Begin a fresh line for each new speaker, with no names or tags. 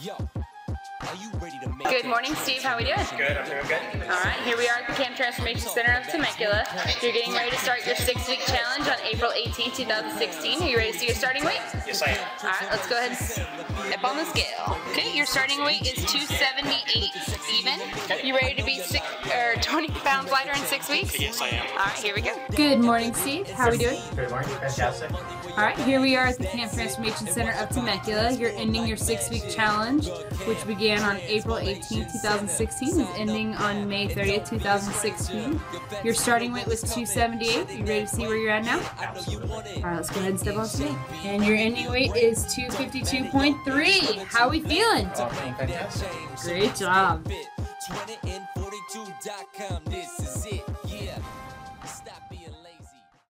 Good morning, Steve. How are we doing?
Good, I'm doing good.
All right, here we are at the Camp Transformation Center of Temecula. You're getting ready to start your six-week challenge on April 18, 2016. Are you ready to see your starting weight?
Yes, I am.
All right, let's go ahead and step on the scale. Okay, your starting weight is 278 even. You ready to be six six weeks?
Yes, I am.
All right, here we go.
Good morning, Steve. How are we doing?
Good morning. Fantastic.
All right, here we are at the Camp Transformation Center of Temecula. You're ending your six-week challenge, which began on April 18, 2016, is ending on May 30th, 2016. Your starting weight was 278. You ready to see where you're at now? All right, let's go ahead and step on scale. And your ending weight is 252.3. How are we feeling?
Oh, feeling fantastic.
Great job.
20in42.com, this is it.